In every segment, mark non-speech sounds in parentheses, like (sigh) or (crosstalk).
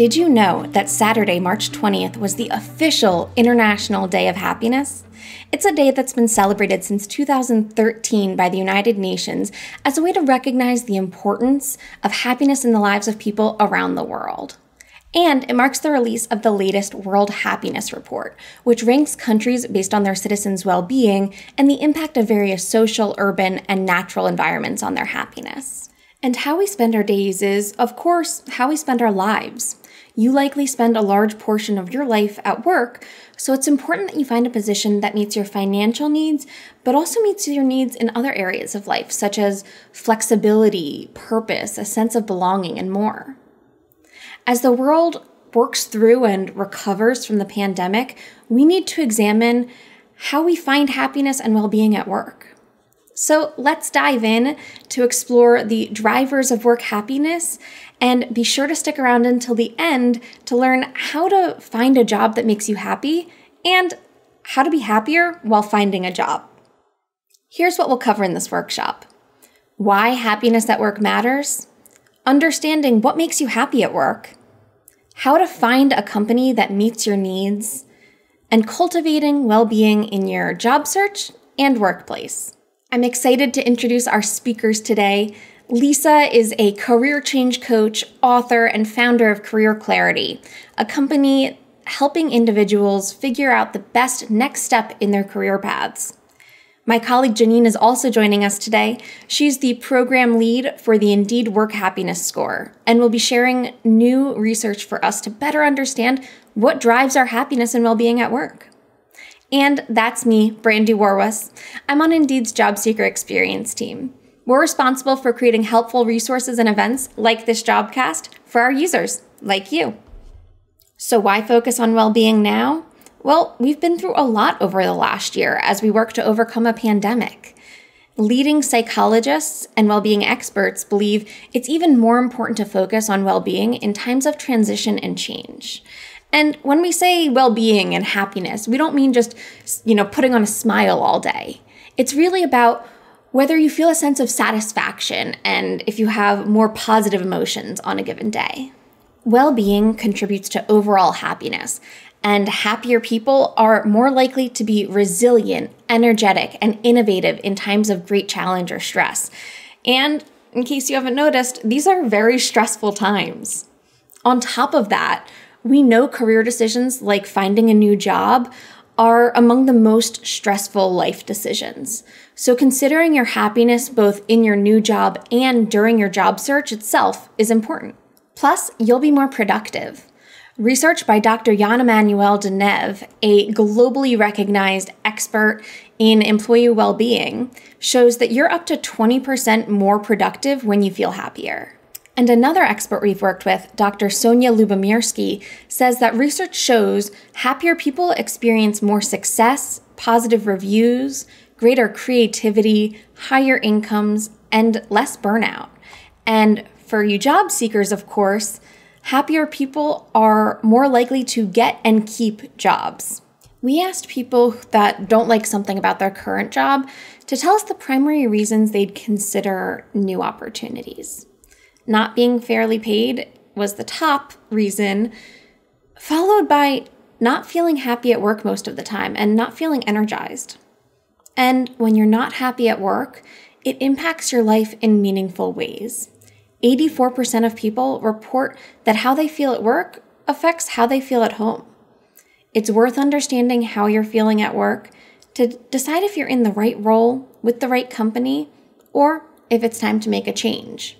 Did you know that Saturday, March 20th, was the official International Day of Happiness? It's a day that's been celebrated since 2013 by the United Nations as a way to recognize the importance of happiness in the lives of people around the world. And it marks the release of the latest World Happiness Report, which ranks countries based on their citizens' well being and the impact of various social, urban, and natural environments on their happiness. And how we spend our days is, of course, how we spend our lives. You likely spend a large portion of your life at work, so it's important that you find a position that meets your financial needs, but also meets your needs in other areas of life, such as flexibility, purpose, a sense of belonging, and more. As the world works through and recovers from the pandemic, we need to examine how we find happiness and well being at work. So let's dive in to explore the drivers of work happiness and be sure to stick around until the end to learn how to find a job that makes you happy and how to be happier while finding a job. Here's what we'll cover in this workshop why happiness at work matters, understanding what makes you happy at work, how to find a company that meets your needs, and cultivating well being in your job search and workplace. I'm excited to introduce our speakers today. Lisa is a career change coach, author, and founder of Career Clarity, a company helping individuals figure out the best next step in their career paths. My colleague Janine is also joining us today. She's the program lead for the Indeed Work Happiness Score and will be sharing new research for us to better understand what drives our happiness and well being at work. And that's me, Brandy Warwas. I'm on Indeed's Job Seeker Experience team. We're responsible for creating helpful resources and events like this Jobcast for our users, like you. So, why focus on well being now? Well, we've been through a lot over the last year as we work to overcome a pandemic. Leading psychologists and well being experts believe it's even more important to focus on well being in times of transition and change. And when we say well-being and happiness, we don't mean just, you know, putting on a smile all day. It's really about whether you feel a sense of satisfaction and if you have more positive emotions on a given day. Well-being contributes to overall happiness, and happier people are more likely to be resilient, energetic, and innovative in times of great challenge or stress. And in case you haven't noticed, these are very stressful times. On top of that, we know career decisions like finding a new job are among the most stressful life decisions. So, considering your happiness both in your new job and during your job search itself is important. Plus, you'll be more productive. Research by Dr. Jan Emmanuel De Neve, a globally recognized expert in employee well being, shows that you're up to 20% more productive when you feel happier. And another expert we've worked with, Dr. Sonja Lyubomirsky, says that research shows happier people experience more success, positive reviews, greater creativity, higher incomes, and less burnout. And for you job seekers, of course, happier people are more likely to get and keep jobs. We asked people that don't like something about their current job to tell us the primary reasons they'd consider new opportunities not being fairly paid was the top reason, followed by not feeling happy at work most of the time and not feeling energized. And when you're not happy at work, it impacts your life in meaningful ways. 84% of people report that how they feel at work affects how they feel at home. It's worth understanding how you're feeling at work to decide if you're in the right role with the right company or if it's time to make a change.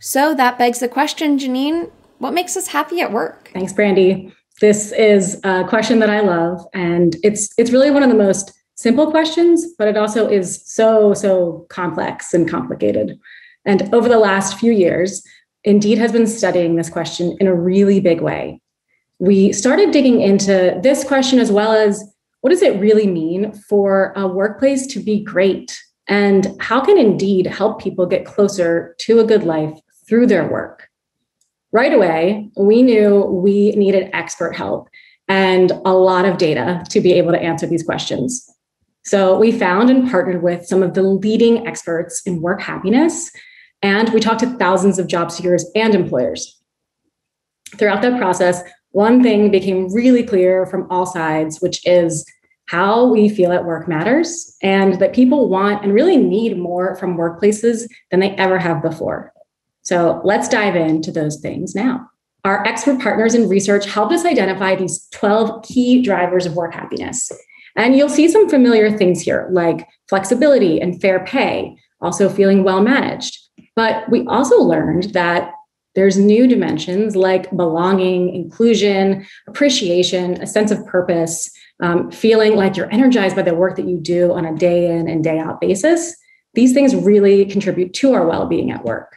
So that begs the question, Janine, what makes us happy at work? Thanks, Brandy. This is a question that I love, and it's it's really one of the most simple questions, but it also is so so complex and complicated. And over the last few years, Indeed has been studying this question in a really big way. We started digging into this question as well as what does it really mean for a workplace to be great? And how can Indeed help people get closer to a good life through their work. Right away, we knew we needed expert help and a lot of data to be able to answer these questions. So we found and partnered with some of the leading experts in work happiness, and we talked to thousands of job seekers and employers. throughout that process, one thing became really clear from all sides, which is how we feel at work matters and that people want and really need more from workplaces than they ever have before. So let's dive into those things now. Our expert partners in research helped us identify these 12 key drivers of work happiness. And you'll see some familiar things here, like flexibility and fair pay, also feeling well managed. But we also learned that there's new dimensions like belonging, inclusion, appreciation, a sense of purpose, um, feeling like you're energized by the work that you do on a day in and day out basis. These things really contribute to our well being at work.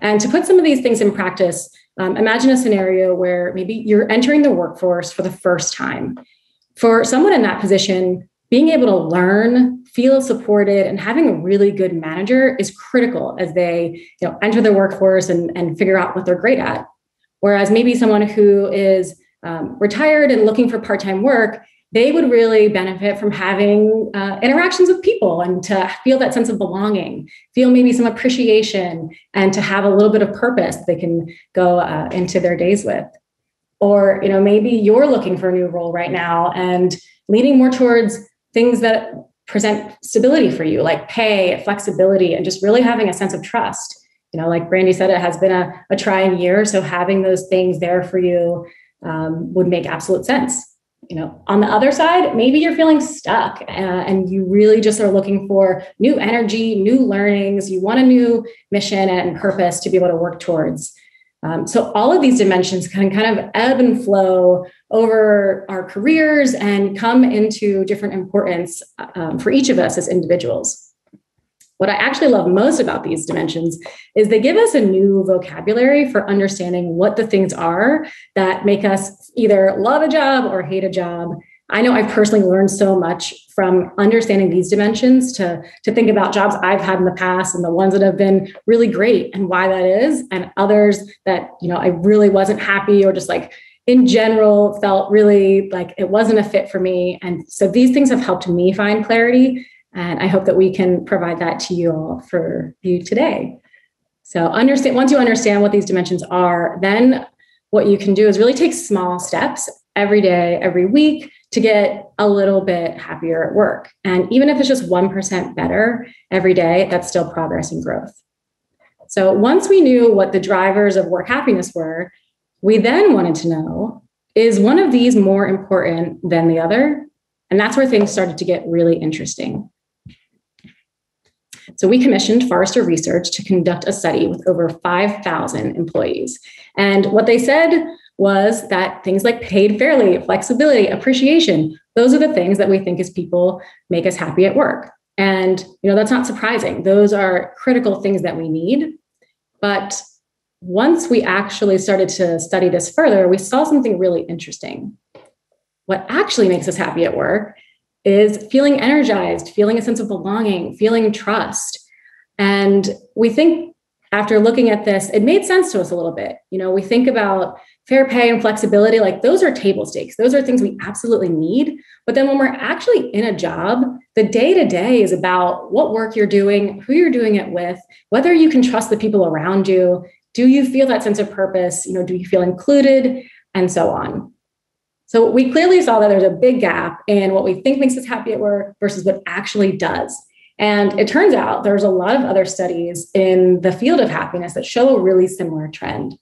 And to put some of these things in practice, um, imagine a scenario where maybe you're entering the workforce for the first time. For someone in that position, being able to learn, feel supported, and having a really good manager is critical as they you know, enter the workforce and, and figure out what they're great at. Whereas maybe someone who is um, retired and looking for part time work, they would really benefit from having uh, interactions with people and to feel that sense of belonging, feel maybe some appreciation, and to have a little bit of purpose they can go uh, into their days with. Or, you know, maybe you're looking for a new role right now and leaning more towards things that present stability for you, like pay, flexibility, and just really having a sense of trust. You know, like Brandy said, it has been a, a trying year. So having those things there for you um, would make absolute sense. You know, on the other side, maybe you're feeling stuck uh, and you really just are looking for new energy, new learnings. You want a new mission and purpose to be able to work towards. Um, so all of these dimensions can kind of ebb and flow over our careers and come into different importance um, for each of us as individuals. What I actually love most about these dimensions is they give us a new vocabulary for understanding what the things are that make us either love a job or hate a job. I know I've personally learned so much from understanding these dimensions to, to think about jobs I've had in the past and the ones that have been really great and why that is, and others that, you know, I really wasn't happy or just like in general felt really like it wasn't a fit for me. And so these things have helped me find clarity. And I hope that we can provide that to you all for you today. So understand once you understand what these dimensions are, then what you can do is really take small steps every day, every week to get a little bit happier at work. And even if it's just 1% better every day, that's still progress and growth. So once we knew what the drivers of work happiness were, we then wanted to know is one of these more important than the other? And that's where things started to get really interesting. So we commissioned Forrester Research to conduct a study with over 5,000 employees. And what they said was that things like paid fairly, flexibility, appreciation, those are the things that we think as people make us happy at work. And you know that's not surprising. Those are critical things that we need. But once we actually started to study this further, we saw something really interesting. What actually makes us happy at work is feeling energized, feeling a sense of belonging, feeling trust. And we think after looking at this, it made sense to us a little bit. You know, we think about fair pay and flexibility, like those are table stakes. Those are things we absolutely need. But then when we're actually in a job, the day to day is about what work you're doing, who you're doing it with, whether you can trust the people around you, do you feel that sense of purpose? You know do you feel included? And so on. So we clearly saw that there's a big gap in what we think makes us happy at work versus what actually does. And it turns out there's a lot of other studies in the field of happiness that show a really similar trend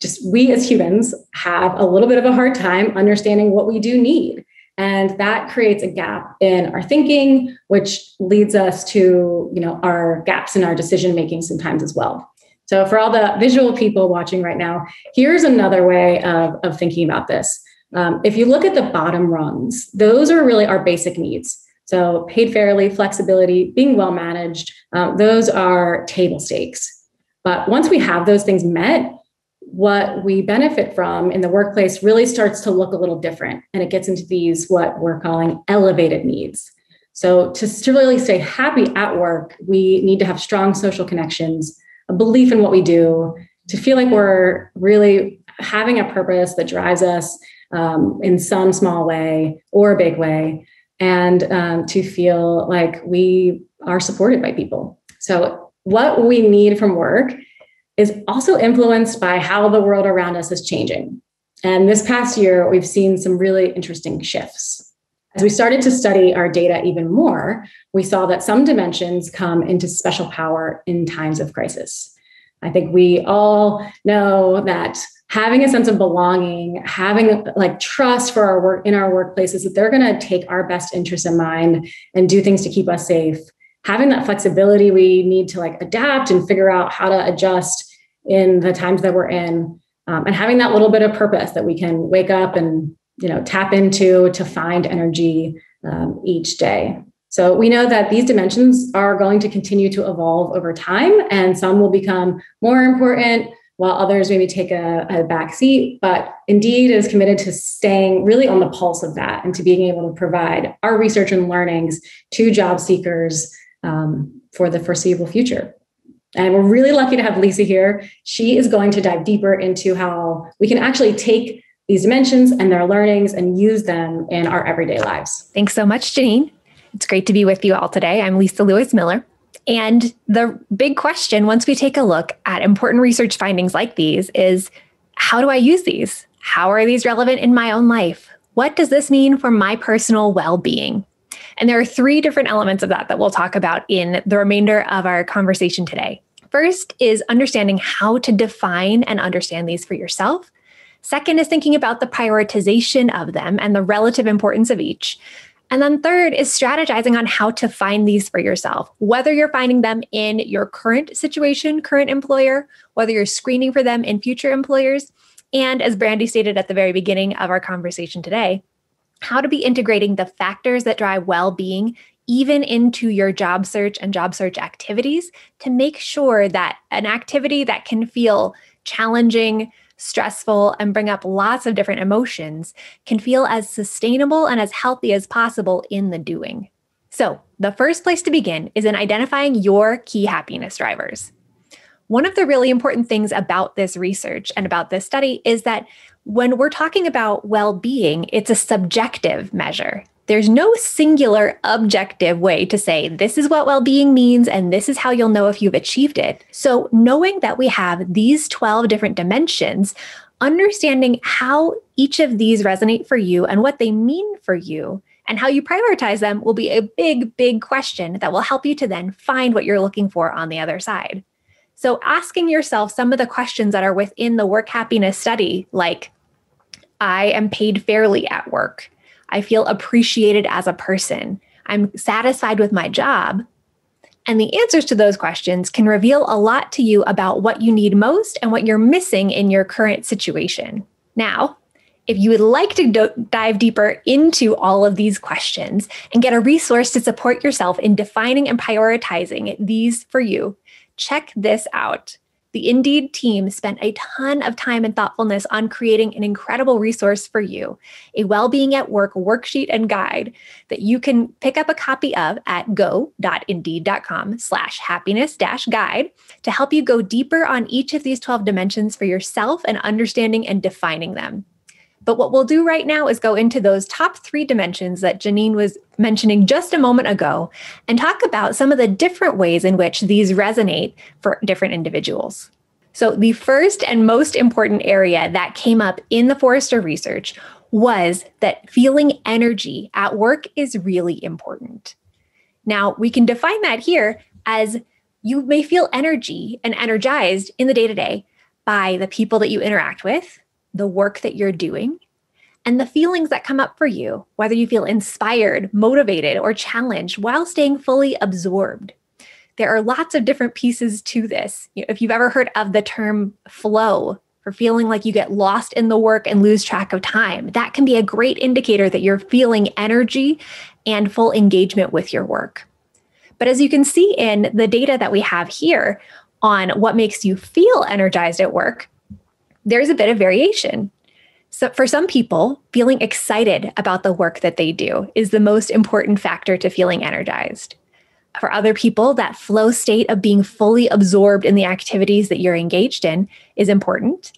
just we as humans have a little bit of a hard time understanding what we do need and that creates a gap in our thinking which leads us to you know our gaps in our decision making sometimes as well so, for all the visual people watching right now, here's another way of, of thinking about this. Um, if you look at the bottom rungs, those are really our basic needs. So, paid fairly, flexibility, being well managed, um, those are table stakes. But once we have those things met, what we benefit from in the workplace really starts to look a little different. And it gets into these, what we're calling elevated needs. So, to, really stay happy at work, we need to have strong social connections a belief in what we do, to feel like we're really having a purpose that drives us um, in some small way or a big way, and um, to feel like we are supported by people. So, what we need from work is also influenced by how the world around us is changing. And this past year, we've seen some really interesting shifts. As we started to study our data even more, we saw that some dimensions come into special power in times of crisis. I think we all know that having a sense of belonging, having like trust for our work in our workplaces that they're going to take our best interests in mind and do things to keep us safe. Having that flexibility we need to like adapt and figure out how to adjust in the times that we're in. Um, and having that little bit of purpose that we can wake up and you know tap into to find energy um, each day so we know that these dimensions are going to continue to evolve over time and some will become more important while others maybe take a, a back seat but indeed is committed to staying really on the pulse of that and to being able to provide our research and learnings to job seekers um, for the foreseeable future and we're really lucky to have Lisa here. She is going to dive deeper into how we can actually take these dimensions and their learnings and use them in our everyday lives. Thanks so much, Janine. It's great to be with you all today. I'm Lisa Lewis Miller. And the big question, once we take a look at important research findings like these, is how do I use these? How are these relevant in my own life? What does this mean for my personal well being? And there are three different elements of that that we'll talk about in the remainder of our conversation today. First is understanding how to define and understand these for yourself. Second is thinking about the prioritization of them and the relative importance of each. And then third is strategizing on how to find these for yourself, whether you're finding them in your current situation, current employer, whether you're screening for them in future employers. And as Brandy stated at the very beginning of our conversation today, how to be integrating the factors that drive well being even into your job search and job search activities to make sure that an activity that can feel challenging, stressful, and bring up lots of different emotions can feel as sustainable and as healthy as possible in the doing. So, the first place to begin is in identifying your key happiness drivers. One of the really important things about this research and about this study is that when we're talking about well being, it's a subjective measure. There's no singular objective way to say this is what well being means and this is how you'll know if you've achieved it. So, knowing that we have these 12 different dimensions, understanding how each of these resonate for you and what they mean for you and how you prioritize them will be a big, big question that will help you to then find what you're looking for on the other side. So, asking yourself some of the questions that are within the work happiness study, like, I am paid fairly at work. I feel appreciated as a person. I'm satisfied with my job. And the answers to those questions can reveal a lot to you about what you need most and what you're missing in your current situation. Now, if you would like to do- dive deeper into all of these questions and get a resource to support yourself in defining and prioritizing these for you, check this out. The Indeed team spent a ton of time and thoughtfulness on creating an incredible resource for you, a well-being at work worksheet and guide that you can pick up a copy of at go.indeed.com slash happiness dash guide to help you go deeper on each of these 12 dimensions for yourself and understanding and defining them. But what we'll do right now is go into those top three dimensions that Janine was mentioning just a moment ago and talk about some of the different ways in which these resonate for different individuals. So, the first and most important area that came up in the Forrester research was that feeling energy at work is really important. Now, we can define that here as you may feel energy and energized in the day to day by the people that you interact with, the work that you're doing, and the feelings that come up for you, whether you feel inspired, motivated, or challenged while staying fully absorbed. There are lots of different pieces to this. If you've ever heard of the term flow, for feeling like you get lost in the work and lose track of time, that can be a great indicator that you're feeling energy and full engagement with your work. But as you can see in the data that we have here on what makes you feel energized at work, there's a bit of variation. So, for some people, feeling excited about the work that they do is the most important factor to feeling energized. For other people, that flow state of being fully absorbed in the activities that you're engaged in is important.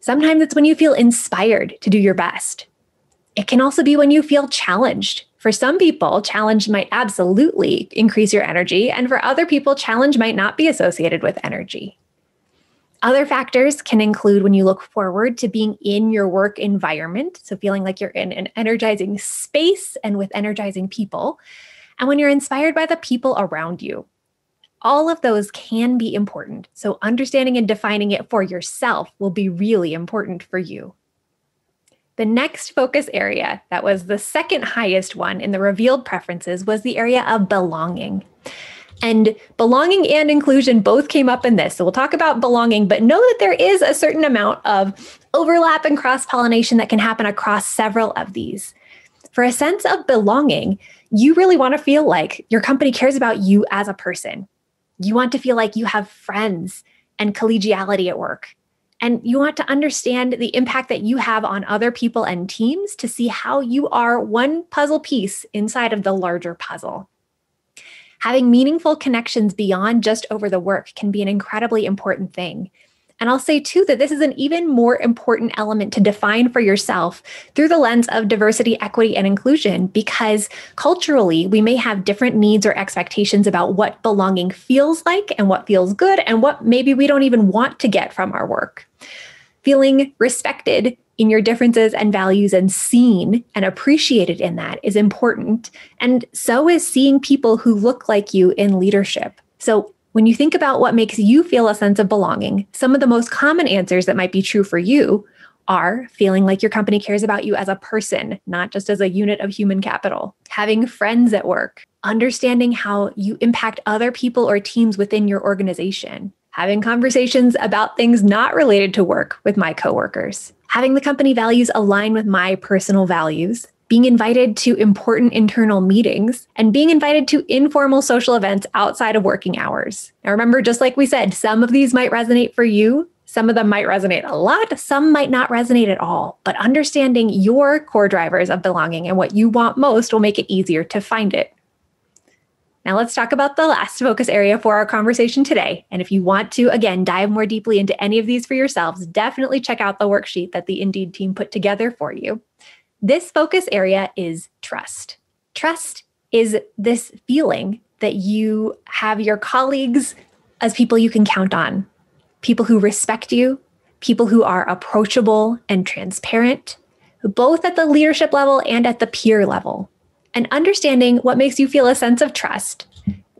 Sometimes it's when you feel inspired to do your best. It can also be when you feel challenged. For some people, challenge might absolutely increase your energy, and for other people, challenge might not be associated with energy. Other factors can include when you look forward to being in your work environment, so feeling like you're in an energizing space and with energizing people, and when you're inspired by the people around you. All of those can be important, so understanding and defining it for yourself will be really important for you. The next focus area, that was the second highest one in the revealed preferences, was the area of belonging. And belonging and inclusion both came up in this. So we'll talk about belonging, but know that there is a certain amount of overlap and cross pollination that can happen across several of these. For a sense of belonging, you really want to feel like your company cares about you as a person. You want to feel like you have friends and collegiality at work. And you want to understand the impact that you have on other people and teams to see how you are one puzzle piece inside of the larger puzzle. Having meaningful connections beyond just over the work can be an incredibly important thing. And I'll say too that this is an even more important element to define for yourself through the lens of diversity, equity, and inclusion, because culturally, we may have different needs or expectations about what belonging feels like and what feels good, and what maybe we don't even want to get from our work. Feeling respected in your differences and values and seen and appreciated in that is important. And so is seeing people who look like you in leadership. So when you think about what makes you feel a sense of belonging, some of the most common answers that might be true for you are feeling like your company cares about you as a person, not just as a unit of human capital, having friends at work, understanding how you impact other people or teams within your organization, having conversations about things not related to work with my coworkers, having the company values align with my personal values, being invited to important internal meetings, and being invited to informal social events outside of working hours. Now, remember, just like we said, some of these might resonate for you. Some of them might resonate a lot, some might not resonate at all. But understanding your core drivers of belonging and what you want most will make it easier to find it. Now, let's talk about the last focus area for our conversation today. And if you want to, again, dive more deeply into any of these for yourselves, definitely check out the worksheet that the Indeed team put together for you. This focus area is trust. Trust is this feeling that you have your colleagues as people you can count on, people who respect you, people who are approachable and transparent, both at the leadership level and at the peer level. And understanding what makes you feel a sense of trust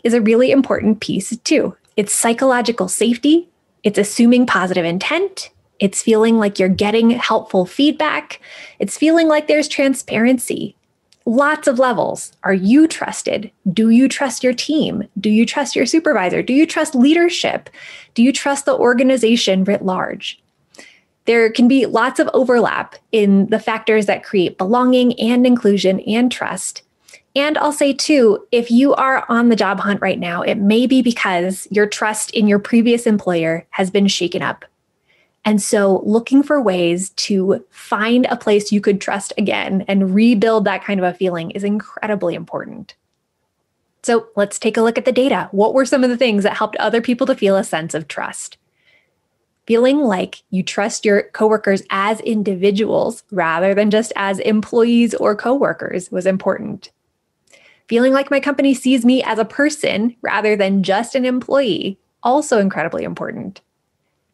is a really important piece, too. It's psychological safety, it's assuming positive intent, it's feeling like you're getting helpful feedback. It's feeling like there's transparency. Lots of levels. Are you trusted? Do you trust your team? Do you trust your supervisor? Do you trust leadership? Do you trust the organization writ large? There can be lots of overlap in the factors that create belonging and inclusion and trust. And I'll say too, if you are on the job hunt right now, it may be because your trust in your previous employer has been shaken up and so, looking for ways to find a place you could trust again and rebuild that kind of a feeling is incredibly important. So, let's take a look at the data. What were some of the things that helped other people to feel a sense of trust? Feeling like you trust your coworkers as individuals rather than just as employees or coworkers was important. Feeling like my company sees me as a person rather than just an employee, also incredibly important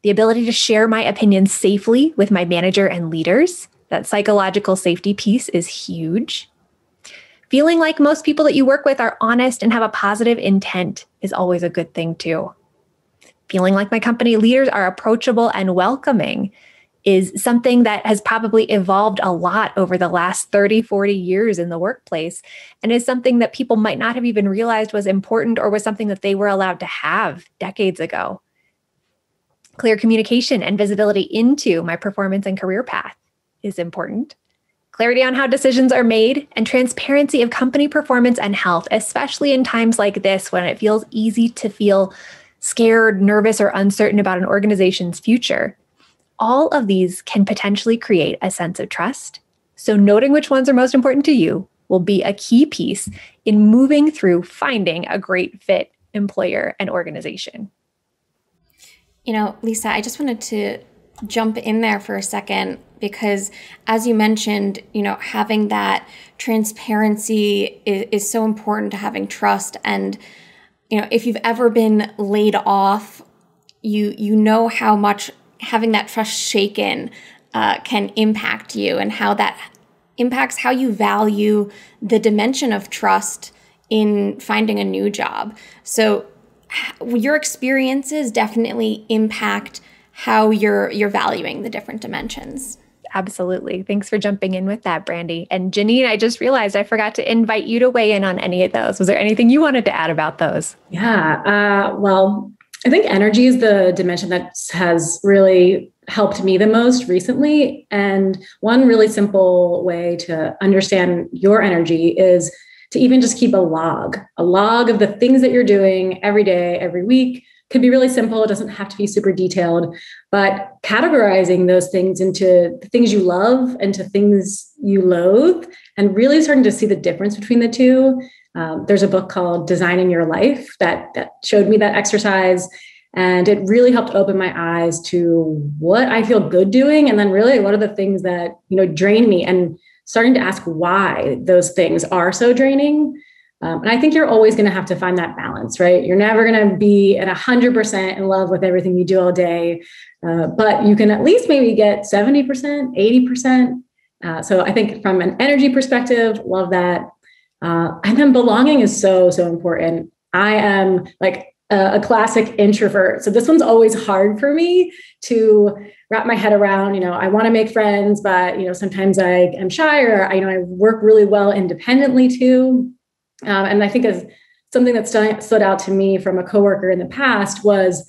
the ability to share my opinions safely with my manager and leaders. That psychological safety piece is huge. Feeling like most people that you work with are honest and have a positive intent is always a good thing, too. Feeling like my company leaders are approachable and welcoming is something that has probably evolved a lot over the last 30, 40 years in the workplace, and is something that people might not have even realized was important or was something that they were allowed to have decades ago clear communication and visibility into my performance and career path is important. Clarity on how decisions are made and transparency of company performance and health, especially in times like this when it feels easy to feel scared, nervous, or uncertain about an organization's future. All of these can potentially create a sense of trust. So, noting which ones are most important to you will be a key piece in moving through finding a great fit employer and organization. You know, Lisa, I just wanted to jump in there for a second because as you mentioned, you know, having that transparency is, is so important to having trust and you know, if you've ever been laid off you you know how much having that trust shaken uh, can impact you and how that impacts how you value the dimension of trust in finding a new job. So your experiences definitely impact how you're you're valuing the different dimensions. Absolutely. Thanks for jumping in with that, Brandy. And Janine, I just realized I forgot to invite you to weigh in on any of those. Was there anything you wanted to add about those? Yeah. Uh, well, I think energy is the dimension that has really helped me the most recently. And one really simple way to understand your energy is to even just keep a log, a log of the things that you're doing every day, every week. Could be really simple. It doesn't have to be super detailed, but categorizing those things into the things you love and to things you loathe, and really starting to see the difference between the two. Um, there's a book called Designing Your Life that that showed me that exercise and it really helped open my eyes to what I feel good doing. And then really what are the things that, you know, drain me and starting to ask why those things are so draining. Um, and I think you're always going to have to find that balance, right? You're never going to be at 100% in love with everything you do all day, uh, but you can at least maybe get 70%, 80%. Uh, so I think from an energy perspective, love that. Uh, and then belonging is so, so important. I am like a classic introvert. So this one's always hard for me to wrap my head around. You know, I want to make friends, but you know, sometimes I am shy, or I you know I work really well independently too. Um, and I think as something that st- stood out to me from a coworker in the past was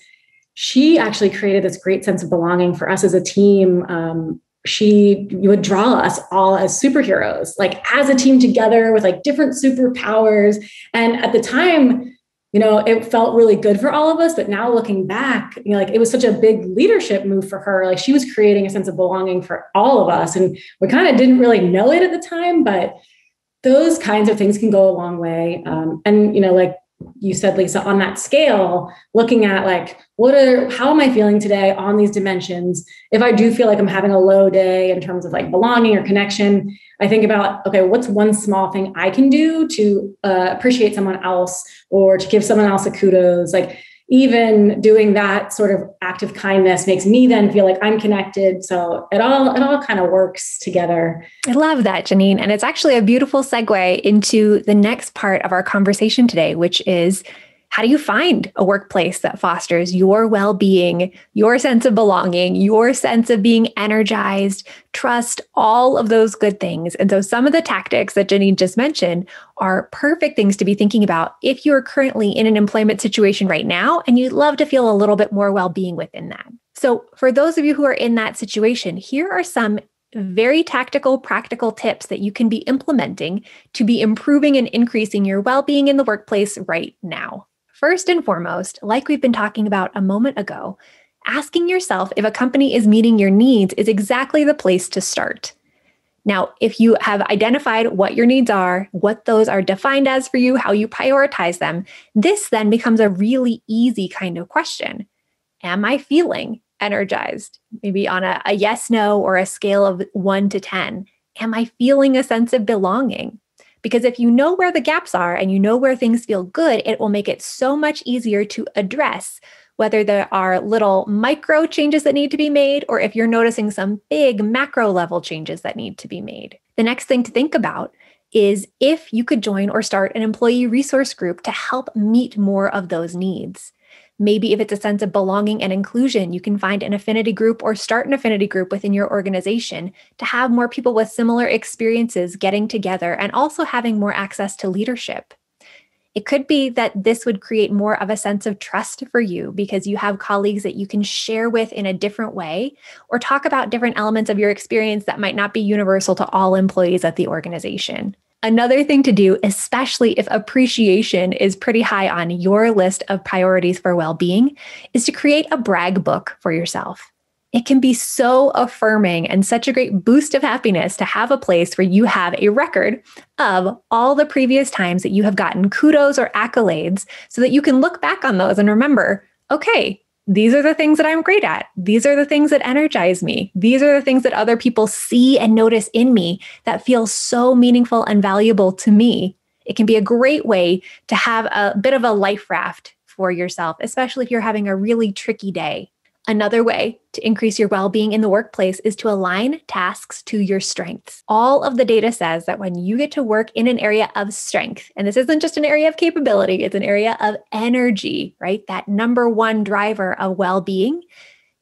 she actually created this great sense of belonging for us as a team. Um, she would draw us all as superheroes, like as a team together with like different superpowers. And at the time, you know, it felt really good for all of us. But now looking back, you know, like it was such a big leadership move for her. Like she was creating a sense of belonging for all of us. And we kind of didn't really know it at the time, but those kinds of things can go a long way. Um, and, you know, like you said, Lisa, on that scale, looking at like, what are, how am I feeling today on these dimensions? If I do feel like I'm having a low day in terms of like belonging or connection, I think about, okay, what's one small thing I can do to uh, appreciate someone else or to give someone else a kudos? Like, even doing that sort of act of kindness makes me then feel like I'm connected. So it all it all kind of works together. I love that, Janine. And it's actually a beautiful segue into the next part of our conversation today, which is how do you find a workplace that fosters your well being, your sense of belonging, your sense of being energized, trust, all of those good things? And so, some of the tactics that Janine just mentioned are perfect things to be thinking about if you're currently in an employment situation right now and you'd love to feel a little bit more well being within that. So, for those of you who are in that situation, here are some very tactical, practical tips that you can be implementing to be improving and increasing your well being in the workplace right now. First and foremost, like we've been talking about a moment ago, asking yourself if a company is meeting your needs is exactly the place to start. Now, if you have identified what your needs are, what those are defined as for you, how you prioritize them, this then becomes a really easy kind of question. Am I feeling energized? Maybe on a, a yes, no, or a scale of one to 10. Am I feeling a sense of belonging? Because if you know where the gaps are and you know where things feel good, it will make it so much easier to address whether there are little micro changes that need to be made or if you're noticing some big macro level changes that need to be made. The next thing to think about is if you could join or start an employee resource group to help meet more of those needs. Maybe if it's a sense of belonging and inclusion, you can find an affinity group or start an affinity group within your organization to have more people with similar experiences getting together and also having more access to leadership. It could be that this would create more of a sense of trust for you because you have colleagues that you can share with in a different way or talk about different elements of your experience that might not be universal to all employees at the organization. Another thing to do, especially if appreciation is pretty high on your list of priorities for well being, is to create a brag book for yourself. It can be so affirming and such a great boost of happiness to have a place where you have a record of all the previous times that you have gotten kudos or accolades so that you can look back on those and remember, okay, these are the things that I'm great at. These are the things that energize me. These are the things that other people see and notice in me that feel so meaningful and valuable to me. It can be a great way to have a bit of a life raft for yourself, especially if you're having a really tricky day. Another way to increase your well being in the workplace is to align tasks to your strengths. All of the data says that when you get to work in an area of strength, and this isn't just an area of capability, it's an area of energy, right? That number one driver of well being,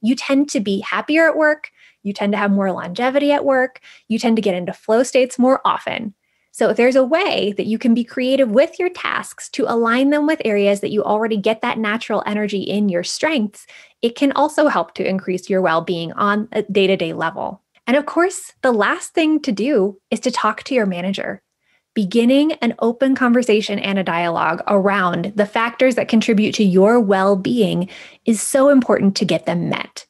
you tend to be happier at work. You tend to have more longevity at work. You tend to get into flow states more often. So, if there's a way that you can be creative with your tasks to align them with areas that you already get that natural energy in your strengths, it can also help to increase your well being on a day to day level. And of course, the last thing to do is to talk to your manager. Beginning an open conversation and a dialogue around the factors that contribute to your well being is so important to get them met.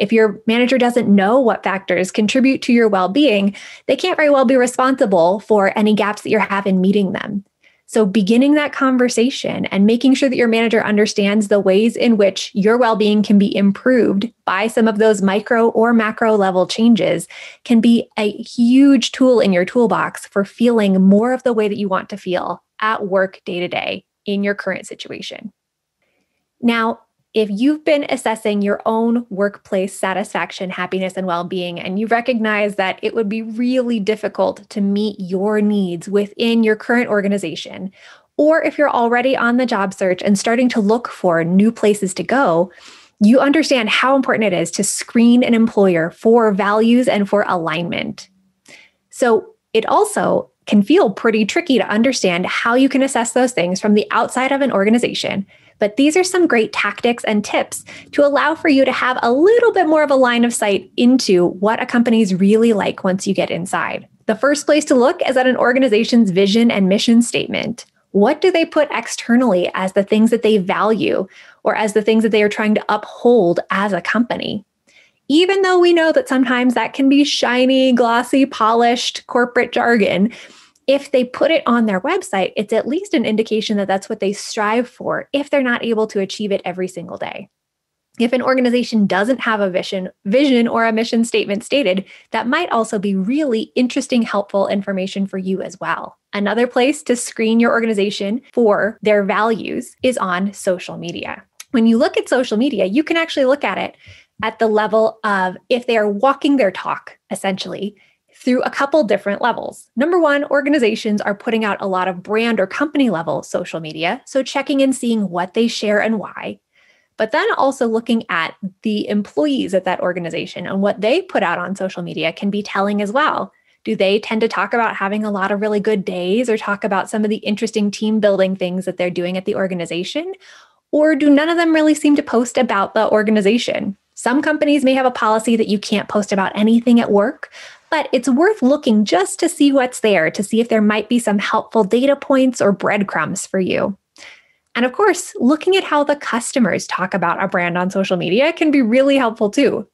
If your manager doesn't know what factors contribute to your well being, they can't very well be responsible for any gaps that you have in meeting them. So, beginning that conversation and making sure that your manager understands the ways in which your well being can be improved by some of those micro or macro level changes can be a huge tool in your toolbox for feeling more of the way that you want to feel at work day to day in your current situation. Now, if you've been assessing your own workplace satisfaction, happiness, and well being, and you recognize that it would be really difficult to meet your needs within your current organization, or if you're already on the job search and starting to look for new places to go, you understand how important it is to screen an employer for values and for alignment. So it also can feel pretty tricky to understand how you can assess those things from the outside of an organization but these are some great tactics and tips to allow for you to have a little bit more of a line of sight into what a company is really like once you get inside. The first place to look is at an organization's vision and mission statement. What do they put externally as the things that they value or as the things that they are trying to uphold as a company? Even though we know that sometimes that can be shiny, glossy, polished corporate jargon, if they put it on their website, it's at least an indication that that's what they strive for if they're not able to achieve it every single day. If an organization doesn't have a vision, vision or a mission statement stated, that might also be really interesting, helpful information for you as well. Another place to screen your organization for their values is on social media. When you look at social media, you can actually look at it at the level of if they are walking their talk, essentially, through a couple different levels. Number one, organizations are putting out a lot of brand or company level social media. So checking and seeing what they share and why. But then also looking at the employees at that organization and what they put out on social media can be telling as well. Do they tend to talk about having a lot of really good days or talk about some of the interesting team building things that they're doing at the organization? Or do none of them really seem to post about the organization? Some companies may have a policy that you can't post about anything at work, but it's worth looking just to see what's there, to see if there might be some helpful data points or breadcrumbs for you. And of course, looking at how the customers talk about a brand on social media can be really helpful too.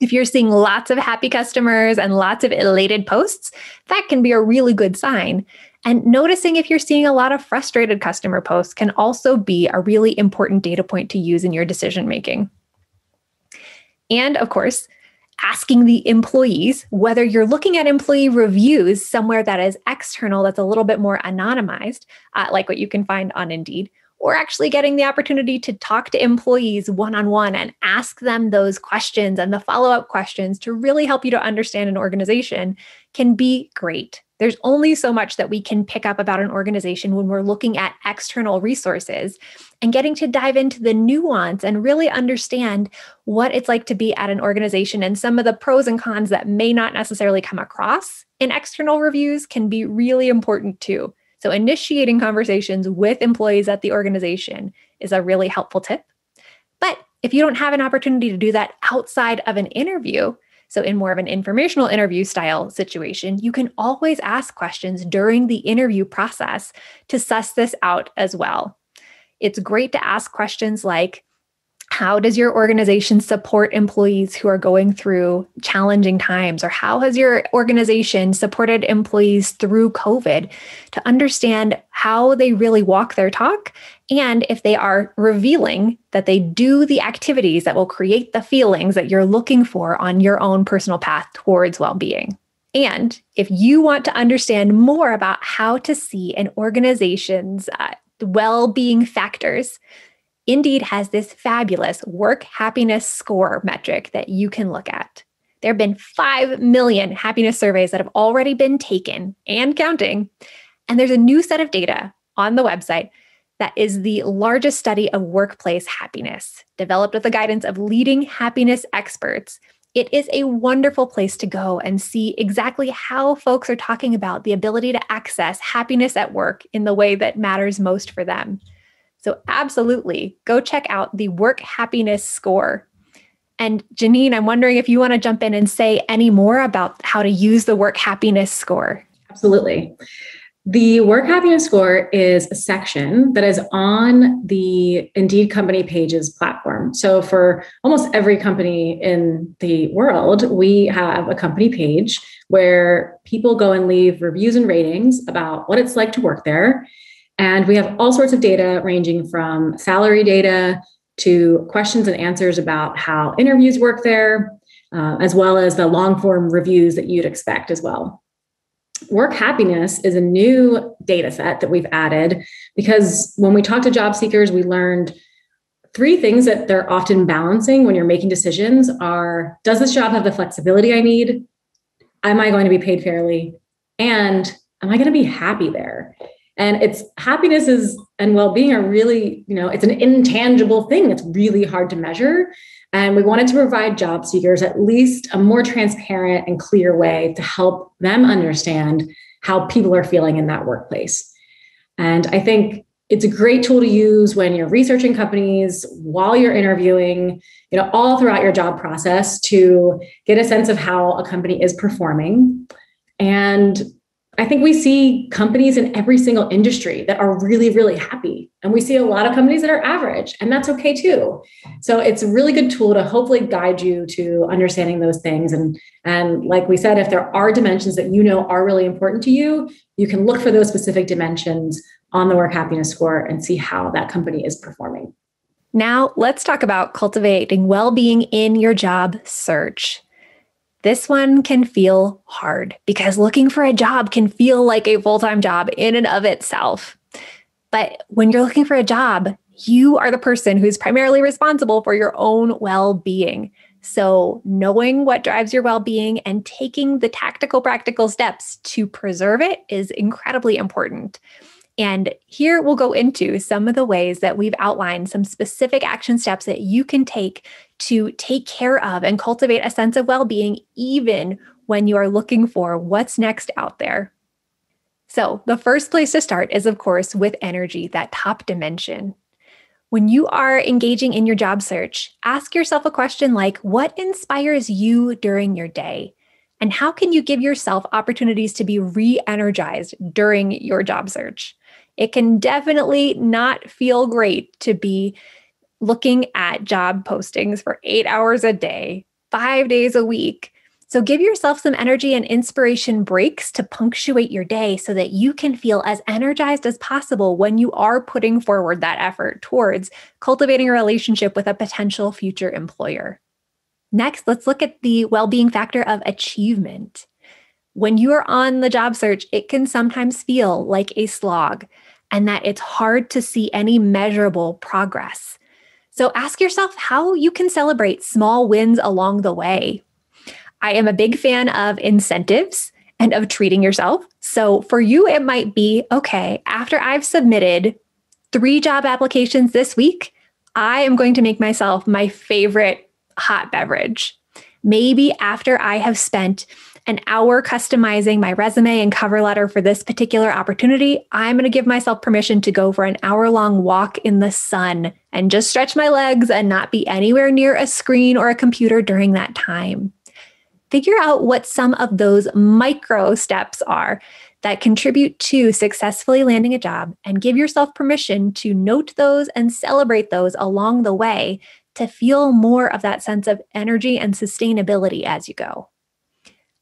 If you're seeing lots of happy customers and lots of elated posts, that can be a really good sign. And noticing if you're seeing a lot of frustrated customer posts can also be a really important data point to use in your decision making. And of course, asking the employees whether you're looking at employee reviews somewhere that is external, that's a little bit more anonymized, uh, like what you can find on Indeed, or actually getting the opportunity to talk to employees one on one and ask them those questions and the follow up questions to really help you to understand an organization can be great. There's only so much that we can pick up about an organization when we're looking at external resources and getting to dive into the nuance and really understand what it's like to be at an organization and some of the pros and cons that may not necessarily come across in external reviews can be really important too. So, initiating conversations with employees at the organization is a really helpful tip. But if you don't have an opportunity to do that outside of an interview, so, in more of an informational interview style situation, you can always ask questions during the interview process to suss this out as well. It's great to ask questions like, how does your organization support employees who are going through challenging times? Or how has your organization supported employees through COVID to understand how they really walk their talk? And if they are revealing that they do the activities that will create the feelings that you're looking for on your own personal path towards well being. And if you want to understand more about how to see an organization's uh, well being factors, Indeed has this fabulous work happiness score metric that you can look at. There have been 5 million happiness surveys that have already been taken and counting. And there's a new set of data on the website that is the largest study of workplace happiness, developed with the guidance of leading happiness experts. It is a wonderful place to go and see exactly how folks are talking about the ability to access happiness at work in the way that matters most for them. So, absolutely, go check out the Work Happiness Score. And Janine, I'm wondering if you want to jump in and say any more about how to use the Work Happiness Score. Absolutely. The work happiness score is a section that is on the Indeed company pages platform. So, for almost every company in the world, we have a company page where people go and leave reviews and ratings about what it's like to work there. And we have all sorts of data ranging from salary data to questions and answers about how interviews work there, uh, as well as the long form reviews that you'd expect as well work happiness is a new data set that we've added because when we talk to job seekers, we learned three things that they're often balancing when you're making decisions are does this job have the flexibility I need? Am I going to be paid fairly? And am I going to be happy there? And it's happiness is and well-being are really, you know, it's an intangible thing that's really hard to measure. And we wanted to provide job seekers at least a more transparent and clear way to help them understand how people are feeling in that workplace. And I think it's a great tool to use when you're researching companies while you're interviewing, you know, all throughout your job process to get a sense of how a company is performing. And I think we see companies in every single industry that are really, really happy. And we see a lot of companies that are average, and that's okay too. So it's a really good tool to hopefully guide you to understanding those things. And, and like we said, if there are dimensions that you know are really important to you, you can look for those specific dimensions on the work happiness score and see how that company is performing. Now, let's talk about cultivating well being in your job search. This one can feel hard because looking for a job can feel like a full time job in and of itself. But when you're looking for a job, you are the person who's primarily responsible for your own well being. So, knowing what drives your well being and taking the tactical, practical steps to preserve it is incredibly important. And here we'll go into some of the ways that we've outlined some specific action steps that you can take to take care of and cultivate a sense of well being, even when you are looking for what's next out there. So, the first place to start is, of course, with energy, that top dimension. When you are engaging in your job search, ask yourself a question like What inspires you during your day? And how can you give yourself opportunities to be re energized during your job search? It can definitely not feel great to be looking at job postings for eight hours a day, five days a week. So give yourself some energy and inspiration breaks to punctuate your day so that you can feel as energized as possible when you are putting forward that effort towards cultivating a relationship with a potential future employer. Next, let's look at the well being factor of achievement. When you are on the job search, it can sometimes feel like a slog and that it's hard to see any measurable progress. So ask yourself how you can celebrate small wins along the way. I am a big fan of incentives and of treating yourself. So for you, it might be okay, after I've submitted three job applications this week, I am going to make myself my favorite hot beverage. Maybe after I have spent an hour customizing my resume and cover letter for this particular opportunity, I'm going to give myself permission to go for an hour long walk in the sun and just stretch my legs and not be anywhere near a screen or a computer during that time. Figure out what some of those micro steps are that contribute to successfully landing a job and give yourself permission to note those and celebrate those along the way to feel more of that sense of energy and sustainability as you go.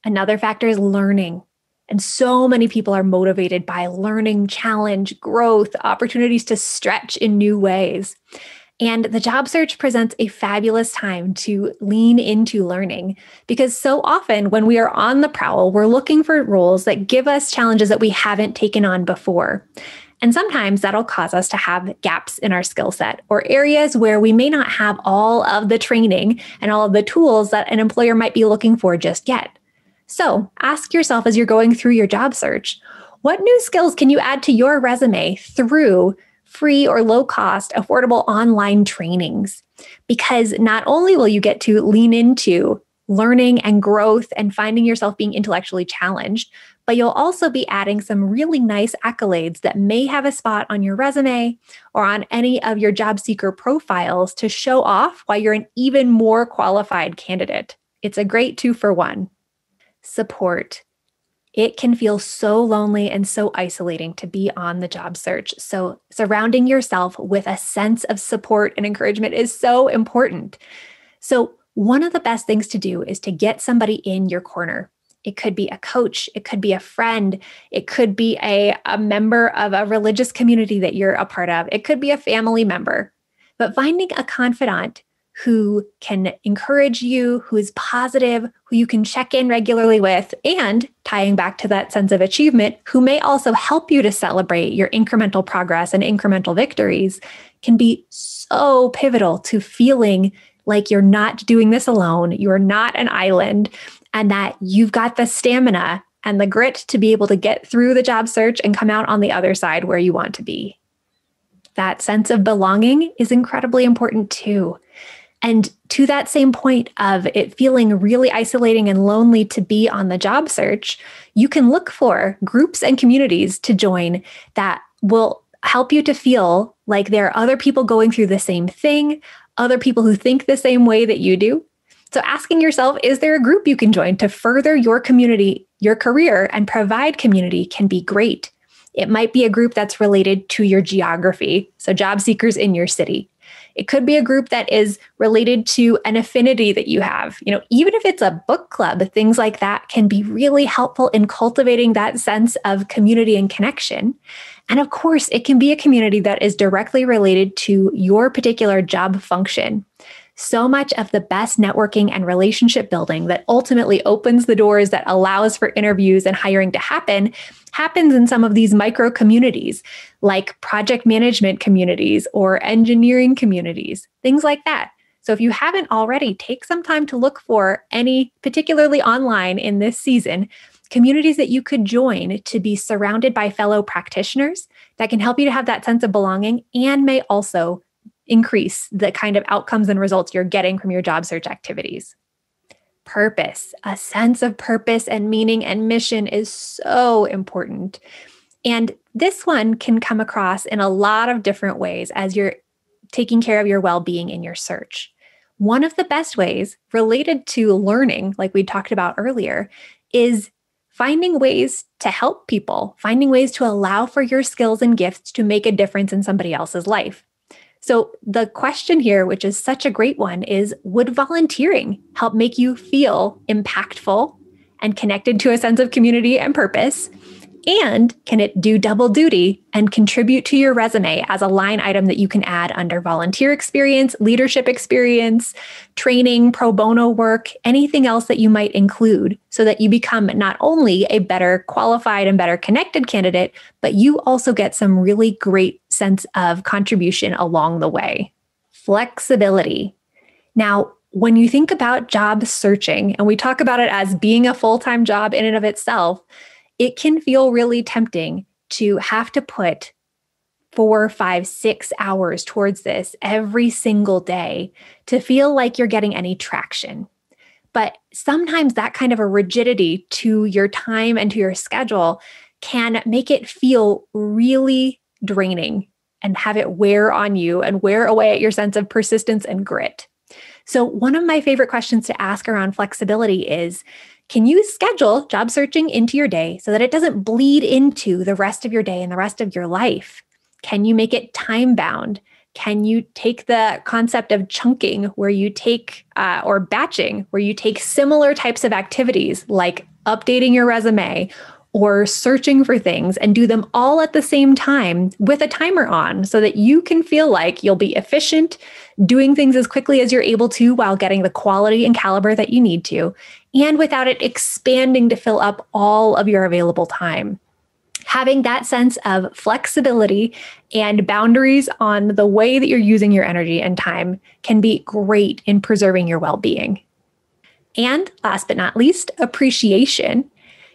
Another factor is learning. And so many people are motivated by learning, challenge, growth, opportunities to stretch in new ways. And the job search presents a fabulous time to lean into learning because so often when we are on the prowl, we're looking for roles that give us challenges that we haven't taken on before. And sometimes that'll cause us to have gaps in our skill set or areas where we may not have all of the training and all of the tools that an employer might be looking for just yet. So ask yourself as you're going through your job search what new skills can you add to your resume through free or low cost, affordable online trainings? Because not only will you get to lean into learning and growth and finding yourself being intellectually challenged, but you'll also be adding some really nice accolades that may have a spot on your resume or on any of your job seeker profiles to show off why you're an even more qualified candidate. It's a great two for one. Support. It can feel so lonely and so isolating to be on the job search. So, surrounding yourself with a sense of support and encouragement is so important. So, one of the best things to do is to get somebody in your corner. It could be a coach, it could be a friend, it could be a, a member of a religious community that you're a part of, it could be a family member. But finding a confidant who can encourage you, who is positive, who you can check in regularly with, and tying back to that sense of achievement, who may also help you to celebrate your incremental progress and incremental victories, can be so pivotal to feeling like you're not doing this alone, you're not an island, and that you've got the stamina and the grit to be able to get through the job search and come out on the other side where you want to be. That sense of belonging is incredibly important too. And to that same point of it feeling really isolating and lonely to be on the job search, you can look for groups and communities to join that will help you to feel like there are other people going through the same thing, other people who think the same way that you do. So, asking yourself, is there a group you can join to further your community, your career, and provide community can be great. It might be a group that's related to your geography, so job seekers in your city. It could be a group that is related to an affinity that you have. You know, even if it's a book club, things like that can be really helpful in cultivating that sense of community and connection. And of course, it can be a community that is directly related to your particular job function. So much of the best networking and relationship building that ultimately opens the doors that allows for interviews and hiring to happen happens in some of these micro communities, like project management communities or engineering communities, things like that. So if you haven't already, take some time to look for any, particularly online in this season, communities that you could join to be surrounded by fellow practitioners that can help you to have that sense of belonging and may also increase the kind of outcomes and results you're getting from your job search activities. Purpose, a sense of purpose and meaning and mission is so important. And this one can come across in a lot of different ways as you're taking care of your well being in your search. One of the best ways related to learning, like we talked about earlier, is finding ways to help people, finding ways to allow for your skills and gifts to make a difference in somebody else's life. So, the question here, which is such a great one, is Would volunteering help make you feel impactful and connected to a sense of community and purpose? And can it do double duty and contribute to your resume as a line item that you can add under volunteer experience, leadership experience, training, pro bono work, anything else that you might include so that you become not only a better qualified and better connected candidate, but you also get some really great sense of contribution along the way. Flexibility. Now, when you think about job searching, and we talk about it as being a full time job in and of itself, it can feel really tempting to have to put four, five, six hours towards this every single day to feel like you're getting any traction. But sometimes that kind of a rigidity to your time and to your schedule can make it feel really draining and have it wear on you and wear away at your sense of persistence and grit. So, one of my favorite questions to ask around flexibility is can you schedule job searching into your day so that it doesn't bleed into the rest of your day and the rest of your life? Can you make it time bound? Can you take the concept of chunking, where you take, uh, or batching, where you take similar types of activities like updating your resume or searching for things and do them all at the same time with a timer on so that you can feel like you'll be efficient, doing things as quickly as you're able to while getting the quality and caliber that you need to, and without it expanding to fill up all of your available time. having that sense of flexibility and boundaries on the way that you're using your energy and time can be great in preserving your well being. And last but not least, appreciation.